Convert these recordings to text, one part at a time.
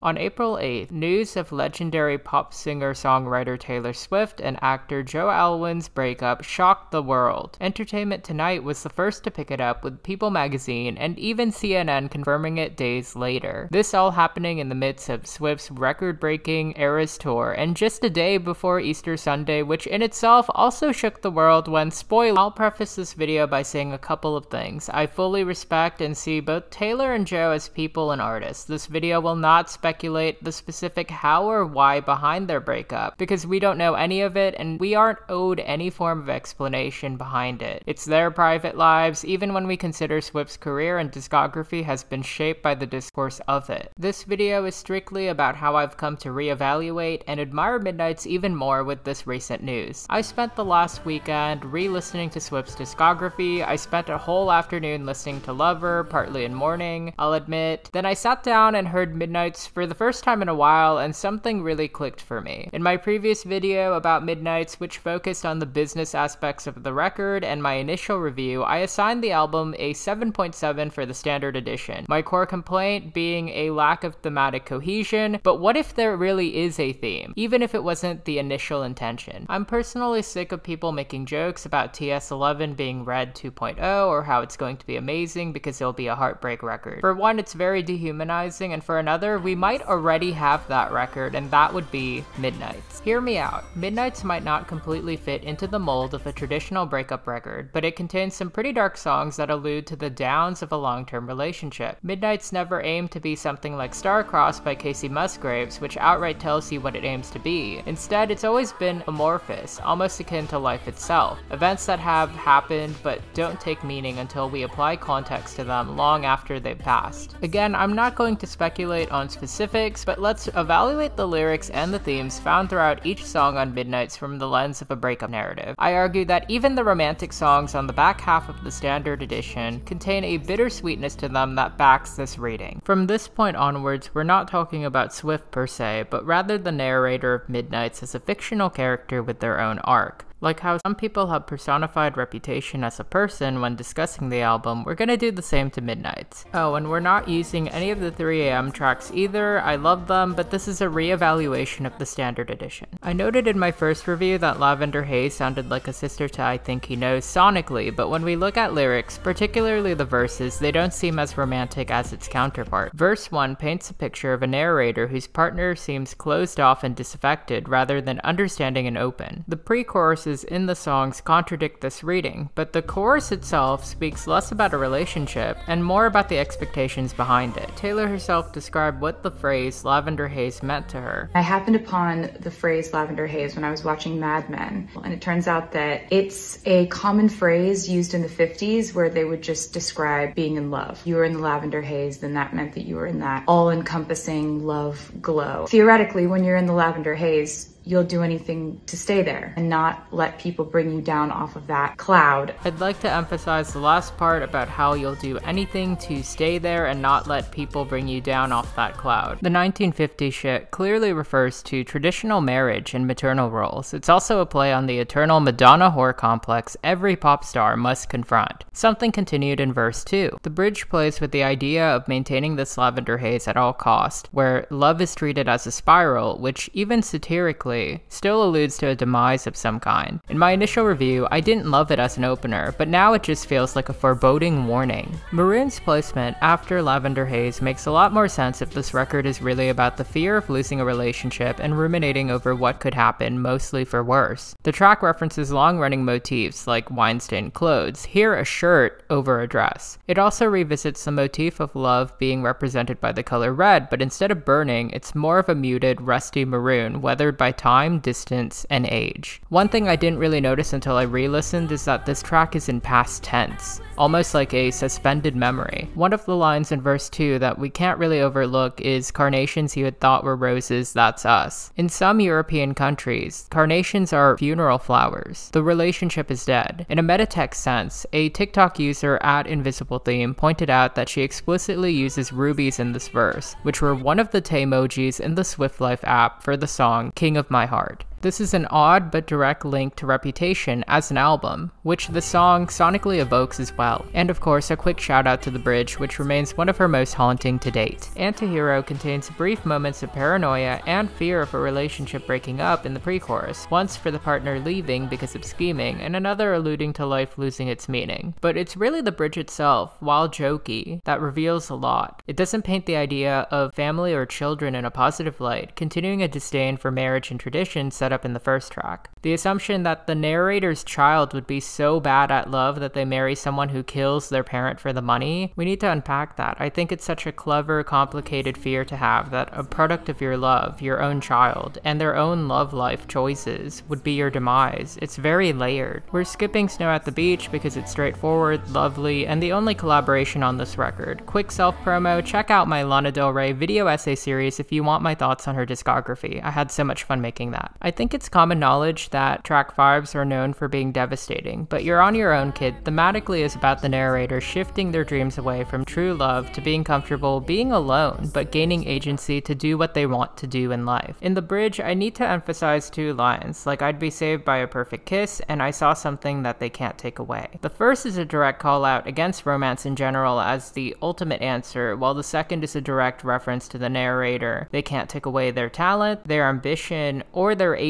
On April 8th, news of legendary pop singer songwriter Taylor Swift and actor Joe Alwyn's breakup shocked the world. Entertainment Tonight was the first to pick it up, with People magazine and even CNN confirming it days later. This all happening in the midst of Swift's record breaking Eras tour, and just a day before Easter Sunday, which in itself also shook the world when, spoiler, I'll preface this video by saying a couple of things. I fully respect and see both Taylor and Joe as people and artists. This video will not speculate the specific how or why behind their breakup, because we don't know any of it and we aren't owed any form of explanation behind it. It's their private lives, even when we consider Swift's career and discography has been shaped by the discourse of it. This video is strictly about how I've come to reevaluate and admire Midnights even more with this recent news. I spent the last weekend re-listening to Swift's discography, I spent a whole afternoon listening to Lover, partly in mourning, I'll admit. Then I sat down and heard Midnights for the first time in a while, and something really clicked for me. In my previous video about Midnights, which focused on the business aspects of the record and my initial review, I assigned the album a 7.7 for the standard edition. My core complaint being a lack of thematic cohesion, but what if there really is a theme, even if it wasn't the initial intention? I'm personally sick of people making jokes about TS11 being Red 2.0 or how it's going to be amazing because it'll be a heartbreak record. For one, it's very dehumanizing, and for another, we might already have that record, and that would be Midnights. Hear me out. Midnights might not completely fit into the mold of a traditional breakup record, but it contains some pretty dark songs that allude to the downs of a long-term relationship. Midnights never aimed to be something like Star-Crossed by Kacey Musgraves, which outright tells you what it aims to be. Instead, it's always been amorphous, almost akin to life itself. Events that have happened but don't take meaning until we apply context to them long after they've passed. Again, I'm not going to speculate on specifics, but let's evaluate the lyrics and the themes found throughout each song on Midnights from the lens of a breakup narrative. I argue that even the romantic songs on the back half of the standard edition contain a bittersweetness to them that backs this reading. From this point onwards, we're not talking about Swift per se, but rather the narrator of Midnights as a fictional character with their own arc. Like how some people have personified Reputation as a person when discussing the album, we're gonna do the same to Midnight. Oh, and we're not using any of the 3am tracks either, I love them, but this is a re-evaluation of the standard edition. I noted in my first review that Lavender Haze sounded like a sister to I Think He Knows sonically, but when we look at lyrics, particularly the verses, they don't seem as romantic as its counterpart. Verse 1 paints a picture of a narrator whose partner seems closed off and disaffected rather than understanding and open. The pre-chorus in the songs contradict this reading, but the chorus itself speaks less about a relationship and more about the expectations behind it. Taylor herself described what the phrase lavender haze meant to her. I happened upon the phrase lavender haze when I was watching Mad Men, and it turns out that it's a common phrase used in the 50s where they would just describe being in love. You were in the lavender haze, then that meant that you were in that all encompassing love glow. Theoretically, when you're in the lavender haze, you'll do anything to stay there and not let people bring you down off of that cloud. I'd like to emphasize the last part about how you'll do anything to stay there and not let people bring you down off that cloud. The 1950s shit clearly refers to traditional marriage and maternal roles. It's also a play on the eternal Madonna whore complex every pop star must confront. Something continued in verse 2. The bridge plays with the idea of maintaining this lavender haze at all cost, where love is treated as a spiral, which even satirically still alludes to a demise of some kind. In my initial review, I didn't love it as an opener, but now it just feels like a foreboding warning. Maroon's placement after Lavender Haze makes a lot more sense if this record is really about the fear of losing a relationship and ruminating over what could happen, mostly for worse. The track references long-running motifs like wine-stained clothes, here a shirt over a dress. It also revisits the motif of love being represented by the color red, but instead of burning, it's more of a muted, rusty maroon, weathered by time, distance, and age. One thing I didn't really notice until I re-listened is that this track is in past tense, almost like a suspended memory. One of the lines in verse 2 that we can't really overlook is carnations you had thought were roses, that's us. In some European countries, carnations are funeral flowers. The relationship is dead. In a metatext sense, a TikTok user at Invisible Theme pointed out that she explicitly uses rubies in this verse, which were one of the emojis in the Swift Life app for the song King of My Heart. This is an odd but direct link to Reputation as an album, which the song sonically evokes as well. And of course, a quick shout out to the bridge, which remains one of her most haunting to date. Antihero contains brief moments of paranoia and fear of a relationship breaking up in the pre chorus, once for the partner leaving because of scheming, and another alluding to life losing its meaning. But it's really the bridge itself, while jokey, that reveals a lot. It doesn't paint the idea of family or children in a positive light, continuing a disdain for marriage and tradition set up in the first track. The assumption that the narrator's child would be so bad at love that they marry someone who kills their parent for the money, we need to unpack that. I think it's such a clever, complicated fear to have that a product of your love, your own child, and their own love life choices would be your demise. It's very layered. We're skipping Snow at the Beach because it's straightforward, lovely, and the only collaboration on this record. Quick self promo check out my Lana Del Rey video essay series if you want my thoughts on her discography. I had so much fun making that. I think it's common knowledge that track 5s are known for being devastating, but You're on Your Own Kid thematically is about the narrator shifting their dreams away from true love to being comfortable being alone, but gaining agency to do what they want to do in life. In the bridge, I need to emphasize two lines, like I'd be saved by a perfect kiss, and I saw something that they can't take away. The first is a direct call out against romance in general as the ultimate answer, while the second is a direct reference to the narrator. They can't take away their talent, their ambition, or their agency.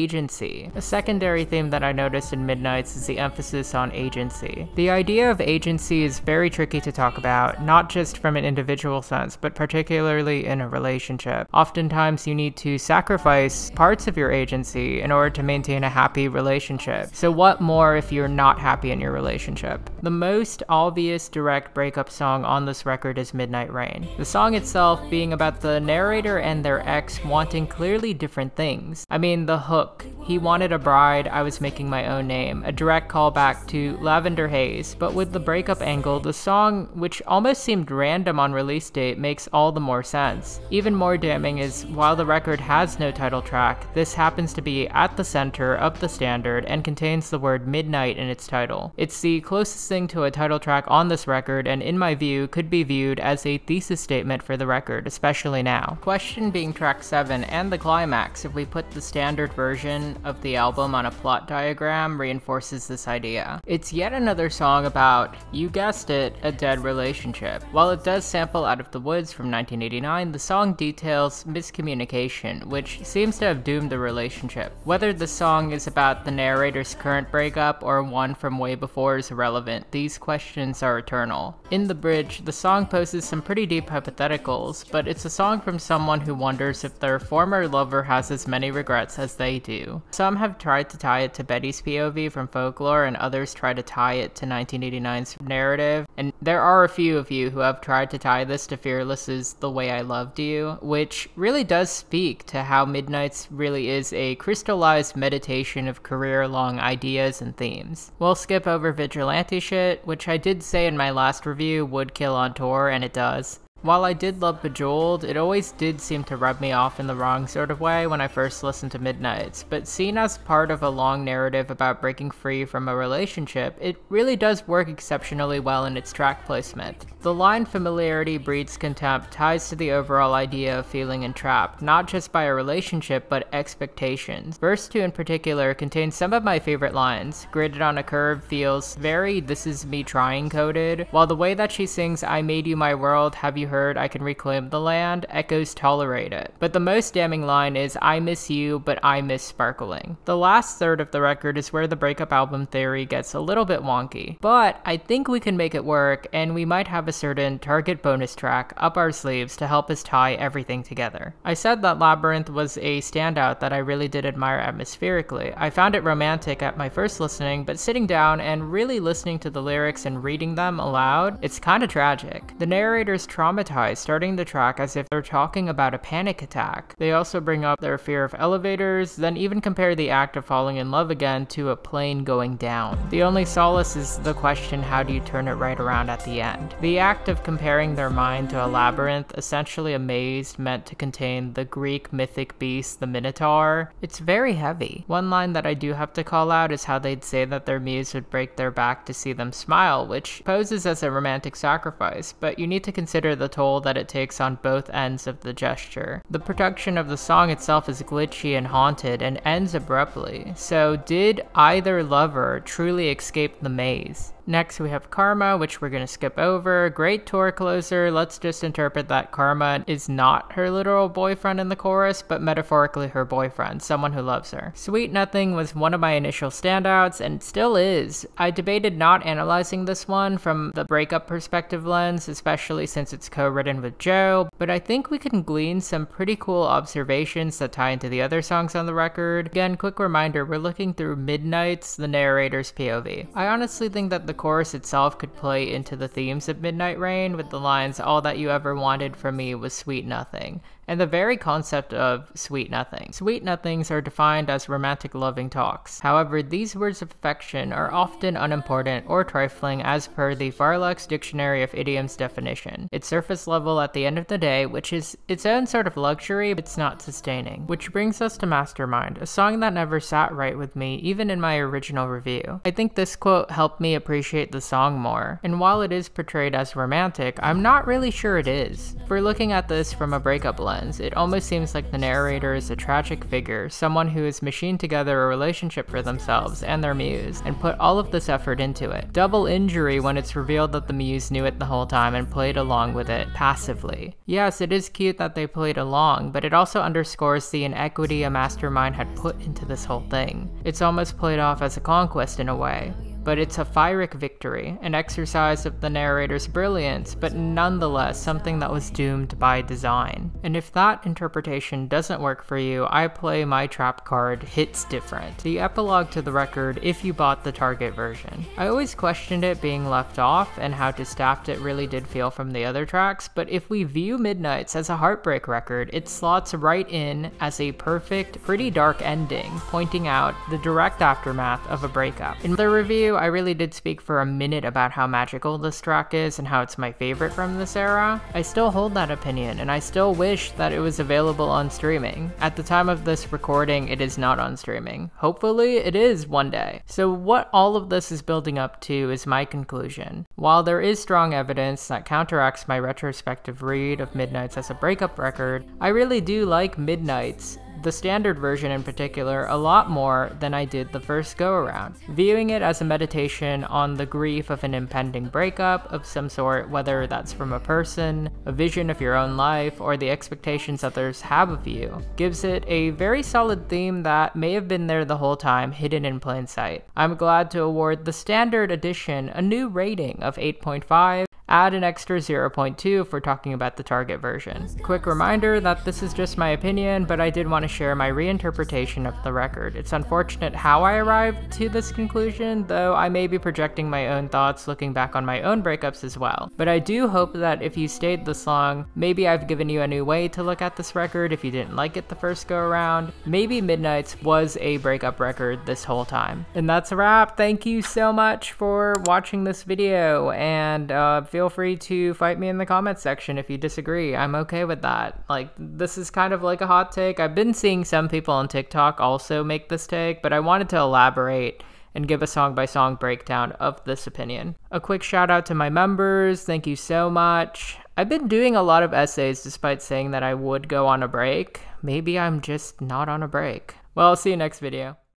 A secondary theme that I noticed in Midnights is the emphasis on agency. The idea of agency is very tricky to talk about, not just from an individual sense, but particularly in a relationship. Oftentimes, you need to sacrifice parts of your agency in order to maintain a happy relationship. So, what more if you're not happy in your relationship? The most obvious direct breakup song on this record is Midnight Rain. The song itself being about the narrator and their ex wanting clearly different things. I mean, the hook, work he wanted a bride, I was making my own name, a direct callback to Lavender Haze, but with the breakup angle, the song, which almost seemed random on release date, makes all the more sense. Even more damning is while the record has no title track, this happens to be at the center of the standard and contains the word midnight in its title. It's the closest thing to a title track on this record, and in my view, could be viewed as a thesis statement for the record, especially now. Question being track 7 and the climax, if we put the standard version of the album on a plot diagram, reinforces this idea. It's yet another song about, you guessed it, a dead relationship. While it does sample Out of the Woods from 1989, the song details miscommunication, which seems to have doomed the relationship. Whether the song is about the narrator's current breakup or one from way before is irrelevant, these questions are eternal. In the bridge, the song poses some pretty deep hypotheticals, but it's a song from someone who wonders if their former lover has as many regrets as they do. Some have tried to tie it to Betty's POV from Folklore, and others try to tie it to 1989's narrative, and there are a few of you who have tried to tie this to Fearless's The Way I Loved You, which really does speak to how Midnights really is a crystallized meditation of career long ideas and themes. We'll skip over vigilante shit, which I did say in my last review would kill on tour, and it does. While I did love Bejeweled, it always did seem to rub me off in the wrong sort of way when I first listened to Midnights, but seen as part of a long narrative about breaking free from a relationship, it really does work exceptionally well in its track placement. The line familiarity breeds contempt ties to the overall idea of feeling entrapped, not just by a relationship, but expectations. Verse 2 in particular contains some of my favorite lines. Graded on a curve feels very this is me trying coded, while the way that she sings I made you my world, have you heard I can reclaim the land echoes tolerate it. But the most damning line is I miss you, but I miss sparkling. The last third of the record is where the breakup album theory gets a little bit wonky, but I think we can make it work and we might have a certain target bonus track up our sleeves to help us tie everything together. I said that Labyrinth was a standout that I really did admire atmospherically. I found it romantic at my first listening, but sitting down and really listening to the lyrics and reading them aloud, it's kind of tragic. The narrator's traumatized, starting the track as if they're talking about a panic attack. They also bring up their fear of elevators, then even compare the act of falling in love again to a plane going down. The only solace is the question how do you turn it right around at the end? The act of comparing their mind to a labyrinth, essentially a maze meant to contain the Greek mythic beast, the Minotaur, it's very heavy. One line that I do have to call out is how they'd say that their muse would break their back to see them smile, which poses as a romantic sacrifice, but you need to consider the toll that it takes on both ends of the gesture. The production of the song itself is glitchy and haunted and ends abruptly. So, did either lover truly escape the maze? Next, we have Karma, which we're going to skip over. Great tour closer. Let's just interpret that Karma is not her literal boyfriend in the chorus, but metaphorically her boyfriend, someone who loves her. Sweet Nothing was one of my initial standouts and still is. I debated not analyzing this one from the breakup perspective lens, especially since it's co written with Joe, but I think we can glean some pretty cool observations that tie into the other songs on the record. Again, quick reminder we're looking through Midnight's, the narrator's POV. I honestly think that the chorus itself could play into the themes of Midnight Rain with the lines, All that you ever wanted from me was sweet nothing and the very concept of sweet nothing. Sweet nothings are defined as romantic loving talks. However, these words of affection are often unimportant or trifling as per the Farlex Dictionary of Idioms definition. It's surface level at the end of the day, which is its own sort of luxury, but it's not sustaining. Which brings us to Mastermind, a song that never sat right with me, even in my original review. I think this quote helped me appreciate the song more, and while it is portrayed as romantic, I'm not really sure it is. We're looking at this from a breakup lens, lens, it almost seems like the narrator is a tragic figure, someone who has machined together a relationship for themselves and their muse, and put all of this effort into it. Double injury when it's revealed that the muse knew it the whole time and played along with it, passively. Yes, it is cute that they played along, but it also underscores the inequity a mastermind had put into this whole thing. It's almost played off as a conquest in a way but it's a Pyrrhic victory, an exercise of the narrator's brilliance, but nonetheless something that was doomed by design. And if that interpretation doesn't work for you, I play my trap card Hits Different, the epilogue to the record if you bought the Target version. I always questioned it being left off and how distaffed it really did feel from the other tracks, but if we view Midnights as a heartbreak record, it slots right in as a perfect, pretty dark ending, pointing out the direct aftermath of a breakup. In the review, I really did speak for a minute about how magical this track is and how it's my favorite from this era, I still hold that opinion and I still wish that it was available on streaming. At the time of this recording, it is not on streaming. Hopefully, it is one day. So, what all of this is building up to is my conclusion. While there is strong evidence that counteracts my retrospective read of Midnights as a breakup record, I really do like Midnights the standard version in particular, a lot more than I did the first go around. Viewing it as a meditation on the grief of an impending breakup of some sort, whether that's from a person, a vision of your own life, or the expectations others have of you, gives it a very solid theme that may have been there the whole time, hidden in plain sight. I'm glad to award the standard edition a new rating of 8.5 add an extra 0.2 if we're talking about the target version. Quick reminder that this is just my opinion, but I did want to share my reinterpretation of the record. It's unfortunate how I arrived to this conclusion, though I may be projecting my own thoughts looking back on my own breakups as well. But I do hope that if you stayed this long, maybe I've given you a new way to look at this record if you didn't like it the first go around. Maybe Midnights was a breakup record this whole time. And that's a wrap. Thank you so much for watching this video, and uh, feel feel free to fight me in the comments section if you disagree. I'm okay with that. Like, this is kind of like a hot take. I've been seeing some people on TikTok also make this take, but I wanted to elaborate and give a song by song breakdown of this opinion. A quick shout out to my members. Thank you so much. I've been doing a lot of essays despite saying that I would go on a break. Maybe I'm just not on a break. Well, I'll see you next video.